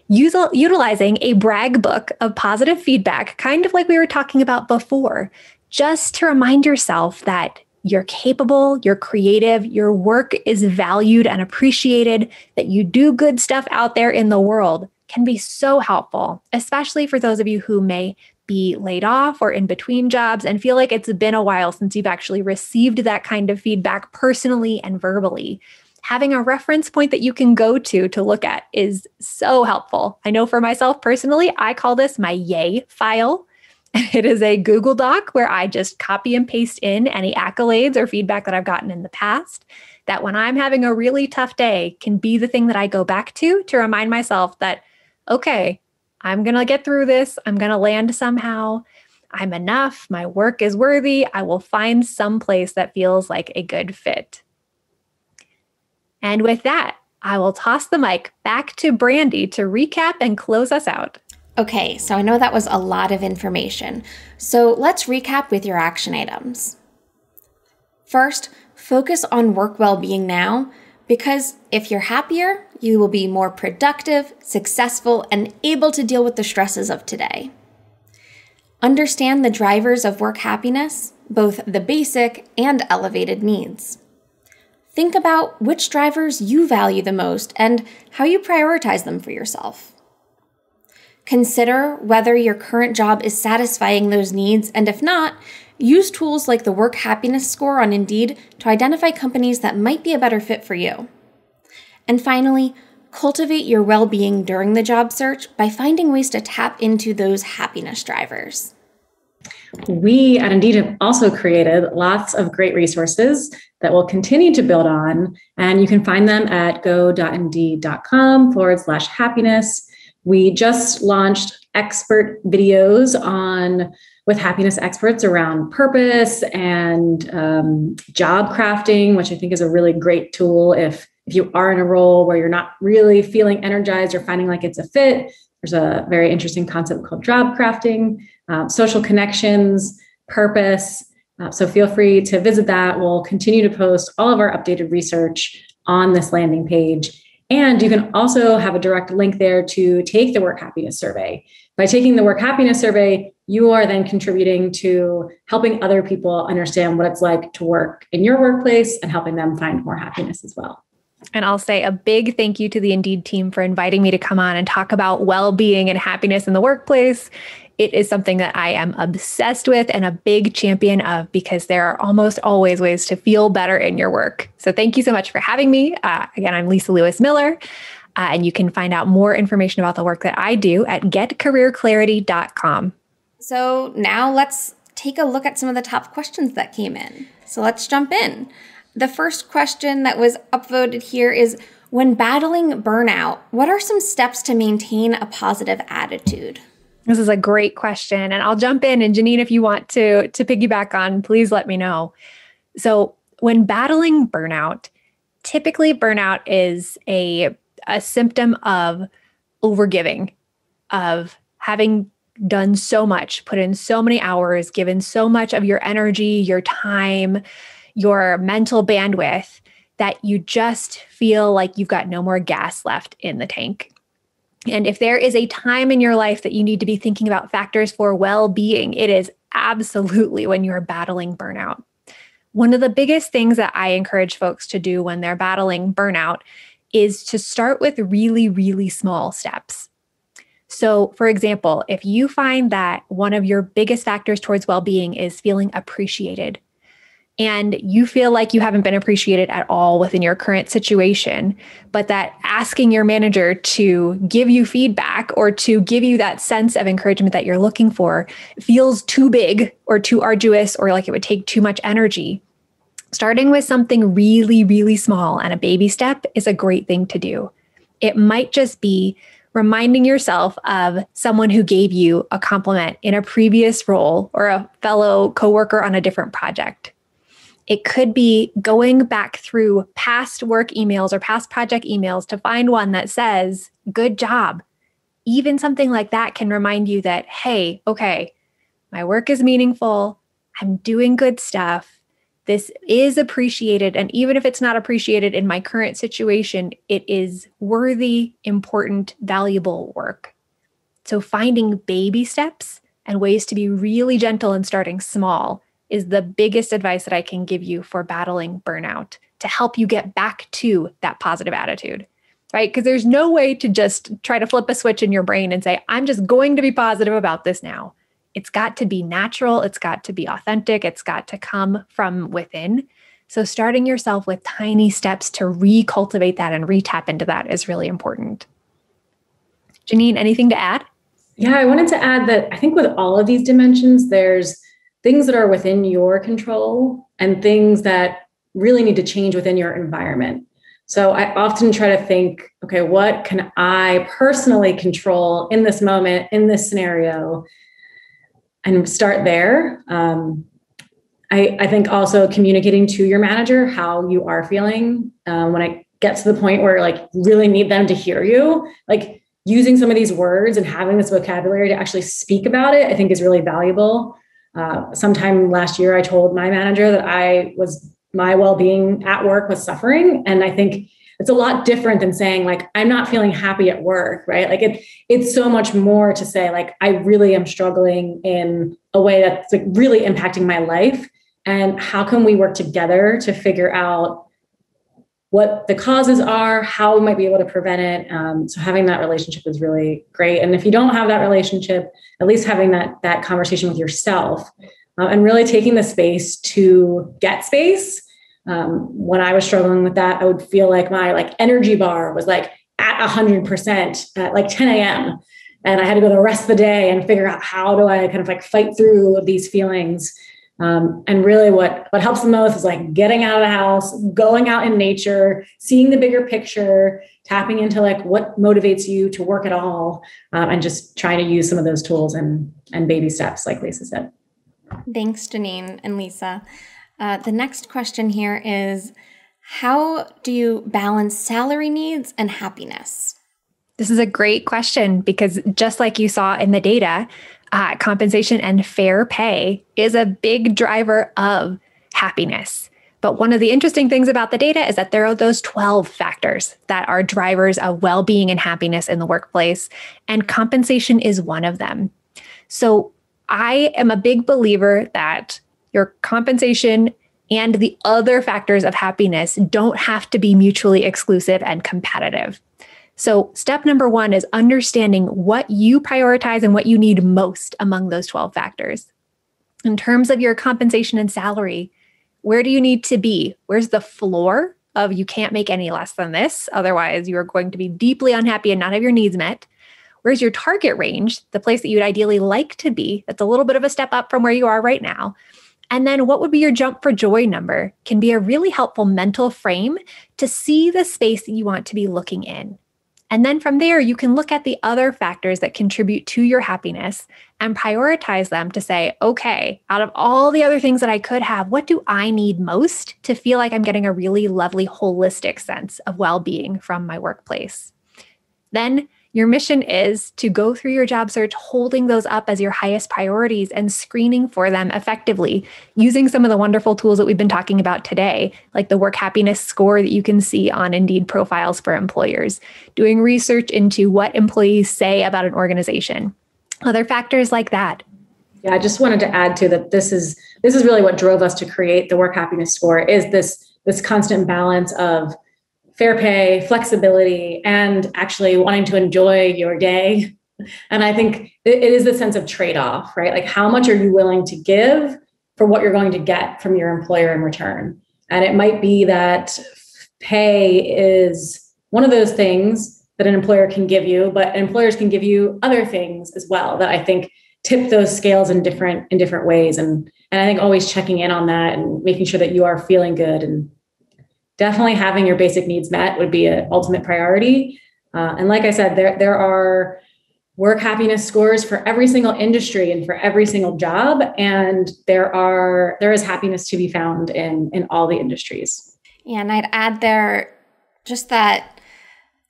utilizing a brag book of positive feedback, kind of like we were talking about before, just to remind yourself that you're capable, you're creative, your work is valued and appreciated, that you do good stuff out there in the world can be so helpful, especially for those of you who may be laid off or in between jobs and feel like it's been a while since you've actually received that kind of feedback personally and verbally. Having a reference point that you can go to to look at is so helpful. I know for myself personally, I call this my yay file. (laughs) It is a Google Doc where I just copy and paste in any accolades or feedback that I've gotten in the past. That when I'm having a really tough day, can be the thing that I go back to to remind myself that okay, I'm going to get through this. I'm going to land somehow. I'm enough. My work is worthy. I will find some place that feels like a good fit. And with that, I will toss the mic back to Brandy to recap and close us out. Okay, so I know that was a lot of information. So let's recap with your action items. First, focus on work well being now because if you're happier, you will be more productive, successful, and able to deal with the stresses of today. Understand the drivers of work happiness, both the basic and elevated needs. Think about which drivers you value the most and how you prioritize them for yourself. Consider whether your current job is satisfying those needs, and if not, Use tools like the Work Happiness Score on Indeed to identify companies that might be a better fit for you. And finally, cultivate your well being during the job search by finding ways to tap into those happiness drivers. We at Indeed have also created lots of great resources that we'll continue to build on, and you can find them at go.indeed.com forward slash happiness. We just launched expert videos on with happiness experts around purpose and um, job crafting, which I think is a really great tool if if you are in a role where you're not really feeling energized or finding like it's a fit. There's a very interesting concept called job crafting, um, social connections, purpose. Uh, so feel free to visit that. We'll continue to post all of our updated research on this landing page. And you can also have a direct link there to take the work happiness survey. By taking the work happiness survey, you are then contributing to helping other people understand what it's like to work in your workplace and helping them find more happiness as well. And I'll say a big thank you to the Indeed team for inviting me to come on and talk about well being and happiness in the workplace. It is something that I am obsessed with and a big champion of because there are almost always ways to feel better in your work. So thank you so much for having me. Uh, again, I'm Lisa Lewis Miller. Uh, and you can find out more information about the work that I do at getcareerclarity.com. So now let's take a look at some of the top questions that came in. So let's jump in. The first question that was upvoted here is When battling burnout, what are some steps to maintain a positive attitude? This is a great question. And I'll jump in. And Janine, if you want to, to piggyback on, please let me know. So, when battling burnout, typically burnout is a, a symptom of overgiving, of having done so much, put in so many hours, given so much of your energy, your time, your mental bandwidth that you just feel like you've got no more gas left in the tank. And if there is a time in your life that you need to be thinking about factors for well being, it is absolutely when you're battling burnout. One of the biggest things that I encourage folks to do when they're battling burnout is to start with really, really small steps. So, for example, if you find that one of your biggest factors towards well being is feeling appreciated, and you feel like you haven't been appreciated at all within your current situation, but that asking your manager to give you feedback or to give you that sense of encouragement that you're looking for feels too big or too arduous or like it would take too much energy. Starting with something really, really small and a baby step is a great thing to do. It might just be reminding yourself of someone who gave you a compliment in a previous role or a fellow coworker on a different project. It could be going back through past work emails or past project emails to find one that says, Good job. even something like that can remind you that, hey, okay, my work is meaningful. I'm doing good stuff. This is appreciated. And even if it's not appreciated in my current situation, it is worthy, important, valuable work. So finding baby steps and ways to be really gentle and starting small is the biggest advice that I can give you for battling burnout to help you get back to that positive attitude right? Because there's no way to just try to flip a switch in your brain and say, I'm just going to be positive about this now. It's got to be natural, it's got to be authentic, it's got to come from within. So, starting yourself with tiny steps to recultivate that and retap into that is really important. Janine, anything to add? Yeah, I wanted to add that I think with all of these dimensions, there's things that are within your control and things that really need to change within your environment. So I often try to think, okay, what can I personally control in this moment, in this scenario, and start there. Um, I, I, think also communicating to your manager how you are feeling um, when it gets to the point where like really need them to hear you, like using some of these words and having this vocabulary to actually speak about it, I think is really valuable. Uh, sometime last year, I told my manager that I was my well-being at work was suffering. And i think it's a lot different than saying like i'm not feeling happy at work right? Like it it's so much more to say like i really am struggling in a way that's like really impacting my life. And how can we work together to figure out what the causes are how we might be able to prevent it um, so having that relationship is really great and if you don't have that relationship at least having that that conversation with yourself uh, and really taking the space to get space. Um, when I was struggling with that, I would feel like my like energy bar was like at hundred percent at like 10 a.m. And I had to go the rest of the day and figure out how do I kind of like fight through these feelings. Um, and really what what helps the most is like getting out of the house, going out in nature, seeing the bigger picture, tapping into like what motivates you to work at all, um, and just trying to use some of those tools and and baby steps, like Lisa said. Thanks, Janine and Lisa. Uh, the next question here is How do you balance salary needs and happiness? This is a great question because just like you saw in the data, uh, compensation and fair pay is a big driver of happiness. But one of the interesting things about the data is that there are those 12 factors that are drivers of well being and happiness in the workplace, and compensation is one of them. So, I am a big believer that your compensation and the other factors of happiness don't have to be mutually exclusive and competitive. So, step number one is understanding what you prioritize and what you need most among those 12 factors. In terms of your compensation and salary, where do you need to be? Where's the floor of you can't make any less than this? Otherwise, you are going to be deeply unhappy and not have your needs met. Where's your target range, the place that you'd ideally like to be, that's a little bit of a step up from where you are right now. And then what would be your jump for joy number can be a really helpful mental frame to see the space that you want to be looking in. And then from there, you can look at the other factors that contribute to your happiness and prioritize them to say, okay, out of all the other things that I could have, what do I need most to feel like I'm getting a really lovely, holistic sense of well being from my workplace? Then your mission is to go through your job search, holding those up as your highest priorities and screening for them effectively using some of the wonderful tools that we've been talking about today, like the work happiness score that you can see on Indeed profiles for employers, doing research into what employees say about an organization, other factors like that. Yeah, I just wanted to add to that this is this is really what drove us to create the work happiness score is this this constant balance of fair pay, flexibility, and actually wanting to enjoy your day. And I think it is the sense of trade off, right? Like, how much are you willing to give for what you're going to get from your employer in return? And it might be that pay is one of those things that an employer can give you, but employers can give you other things as well that I think tip those scales in different in different ways. And and I think always checking in on that and making sure that you are feeling good and definitely having your basic needs met would be an ultimate priority. Uh, and like I said, there there are work happiness scores for every single industry and for every single job, and there are there is happiness to be found in in all the industries. Yeah, and I'd add there just that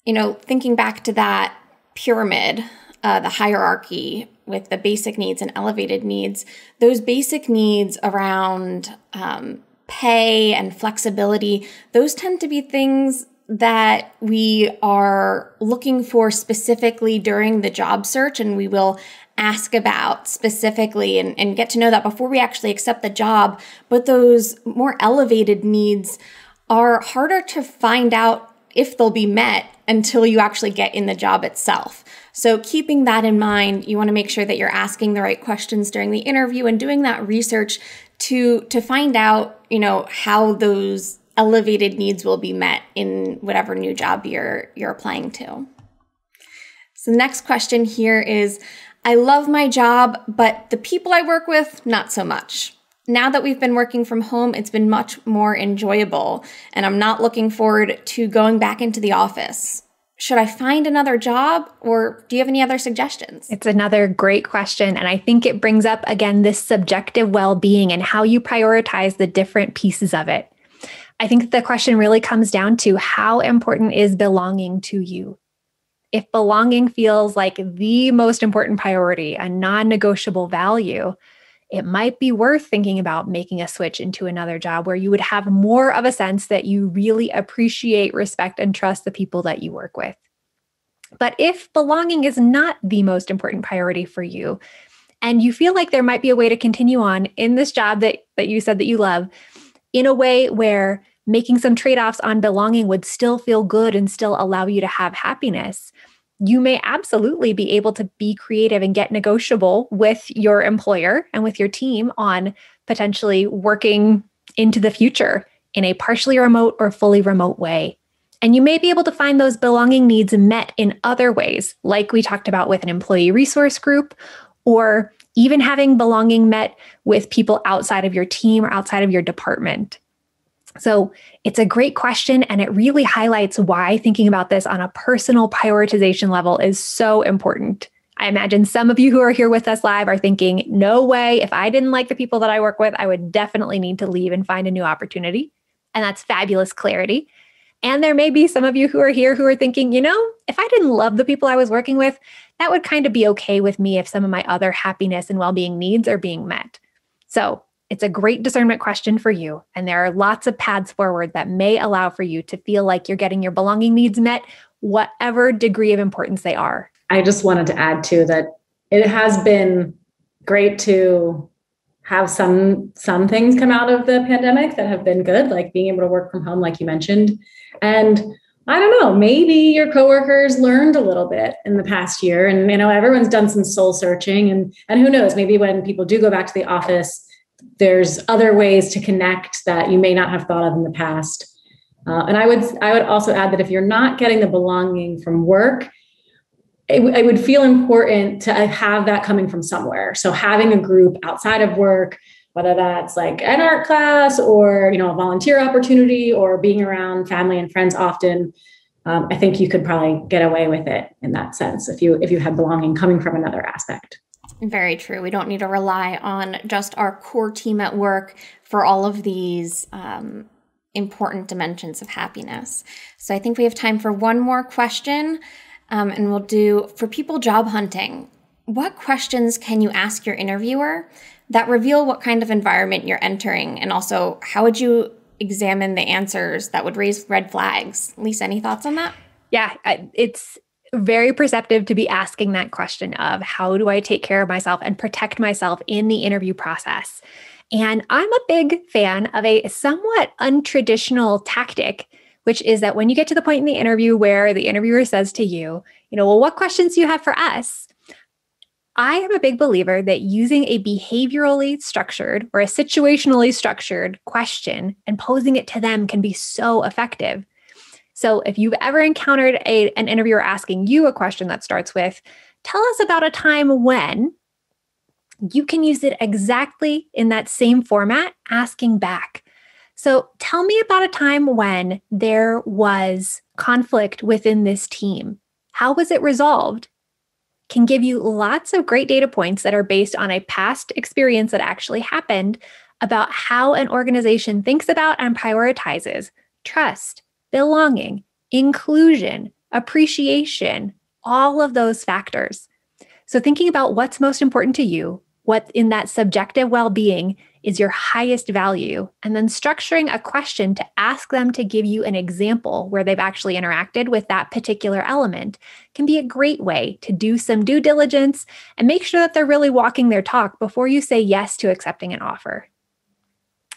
you know thinking back to that pyramid uh, the hierarchy with the basic needs and elevated needs, those basic needs around um, pay and flexibility, those tend to be things that we are looking for specifically during the job search and we will ask about specifically and, and get to know that before we actually accept the job. But those more elevated needs are harder to find out if they'll be met until you actually get in the job itself. So, keeping that in mind, you want to make sure that you're asking the right questions during the interview and doing that research to to find out, you know, how those elevated needs will be met in whatever new job you're you're applying to. So the next question here is I love my job, but the people I work with not so much. Now that we've been working from home, it's been much more enjoyable, and I'm not looking forward to going back into the office. Should I find another job or do you have any other suggestions? It's another great question. And I think it brings up again this subjective well being and how you prioritize the different pieces of it. I think the question really comes down to how important is belonging to you? If belonging feels like the most important priority, a non negotiable value, it might be worth thinking about making a switch into another job where you would have more of a sense that you really appreciate, respect, and trust the people that you work with. But if belonging is not the most important priority for you, and you feel like there might be a way to continue on in this job that, that you said that you love in a way where making some trade offs on belonging would still feel good and still allow you to have happiness, you may absolutely be able to be creative and get negotiable with your employer and with your team on potentially working into the future in a partially remote or fully remote way. And you may be able to find those belonging needs met in other ways, like we talked about with an employee resource group, or even having belonging met with people outside of your team or outside of your department. So it's a great question, and it really highlights why thinking about this on a personal prioritization level is so important. I imagine some of you who are here with us live are thinking, no way, if I didn't like the people that I work with, I would definitely need to leave and find a new opportunity. And that's fabulous clarity. And there may be some of you who are here who are thinking, you know, if I didn't love the people I was working with, that would kind of be okay with me if some of my other happiness and well being needs are being met. So it's a great discernment question for you. And there are lots of paths forward that may allow for you to feel like you're getting your belonging needs met, whatever degree of importance they are. I just wanted to add too that it has been great to have some some things come out of the pandemic that have been good like being able to work from home like you mentioned and i don't know maybe your coworkers learned a little bit in the past year and you know everyone's done some soul searching and and who knows maybe when people do go back to the office there's other ways to connect that you may not have thought of in the past. Uh, and I would I would also add that if you're not getting the belonging from work, it, w- it would feel important to have that coming from somewhere. So having a group outside of work, whether that's like an art class or you know a volunteer opportunity or being around family and friends often, um, I think you could probably get away with it in that sense if you if you had belonging coming from another aspect. Very true. We don't need to rely on just our core team at work for all of these um, important dimensions of happiness. So I think we have time for one more question. Um, and we'll do for people job hunting, what questions can you ask your interviewer that reveal what kind of environment you're entering? And also, how would you examine the answers that would raise red flags? Lisa, any thoughts on that? Yeah, it's very perceptive to be asking that question of how do I take care of myself and protect myself in the interview process? And I'm a big fan of a somewhat untraditional tactic, which is that when you get to the point in the interview where the interviewer says to you, you know, well, what questions do you have for us? I am a big believer that using a behaviorally structured or a situationally structured question and posing it to them can be so effective. So if you've ever encountered a, an interviewer asking you a question that starts with, tell us about a time when, you can use it exactly in that same format, asking back. So tell me about a time when there was conflict within this team. How was it resolved? Can give you lots of great data points that are based on a past experience that actually happened about how an organization thinks about and prioritizes trust, belonging, inclusion, appreciation, all of those factors. So, thinking about what's most important to you, what in that subjective well being is your highest value, and then structuring a question to ask them to give you an example where they've actually interacted with that particular element can be a great way to do some due diligence and make sure that they're really walking their talk before you say yes to accepting an offer.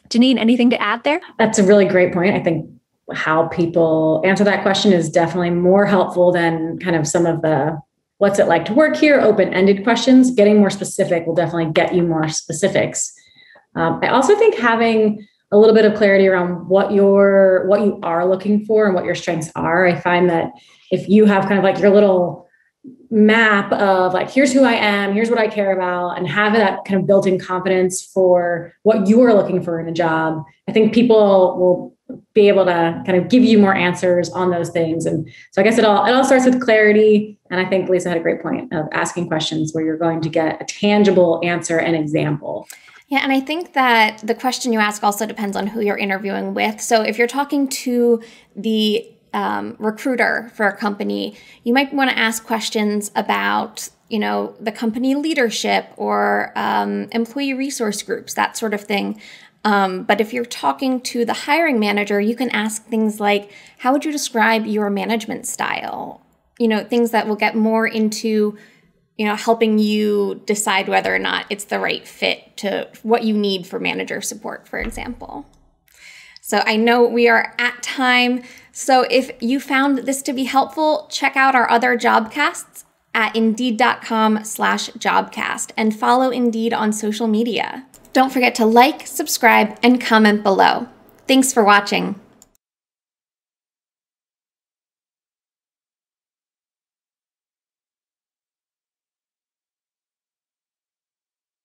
Janine, anything to add there? That's a really great point. I think how people answer that question is definitely more helpful than kind of some of the what's it like to work here open ended questions. Getting more specific will definitely get you more specifics um, I also think having a little bit of clarity around what you're what you are looking for and what your strengths are. I find that if you have kind of like your little map of like here's who I am, here's what I care about, and have that kind of built-in confidence for what you are looking for in a job, I think people will be able to kind of give you more answers on those things. And so I guess it all it all starts with clarity. And I think Lisa had a great point of asking questions where you're going to get a tangible answer and example. Yeah, and I think that the question you ask also depends on who you're interviewing with. So if you're talking to the um, recruiter for a company, you might want to ask questions about you know the company leadership or um, employee resource groups, that sort of thing. Um, but if you're talking to the hiring manager, you can ask things like, "How would you describe your management style?" You know, things that will get more into you know, helping you decide whether or not it's the right fit to what you need for manager support, for example. So I know we are at time. So if you found this to be helpful, check out our other jobcasts at indeed.com slash jobcast and follow Indeed on social media. Don't forget to like, subscribe, and comment below. Thanks for watching.